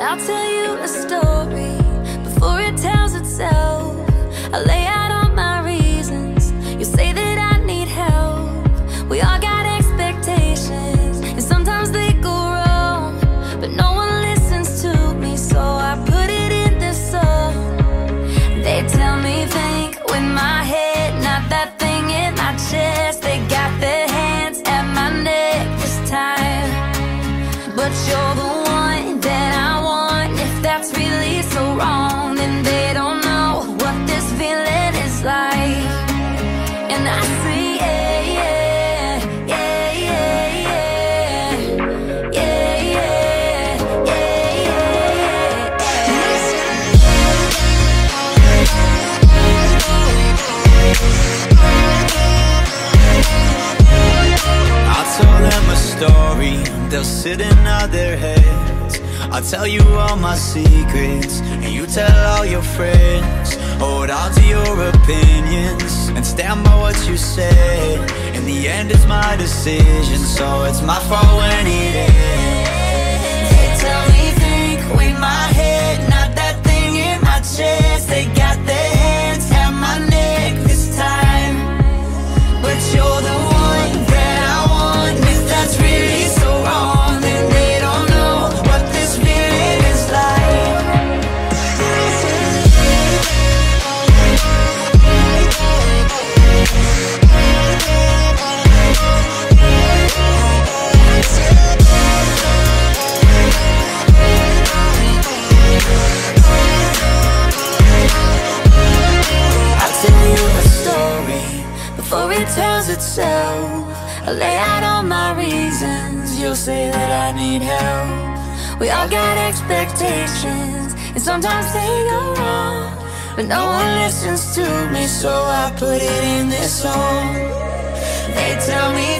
I'll tell you a story before it tells itself. I lay And I see, story, they'll sit nod their heads. I'll tell you all my secrets, and you tell all your friends. Hold on to your opinions, and stand by what you said. In the end, it's my decision, so it's my fault when it ends. Before it tells itself. I lay out all my reasons. You'll say that I need help. We all got expectations, and sometimes they go wrong. But no one listens to me, so I put it in this song. They tell me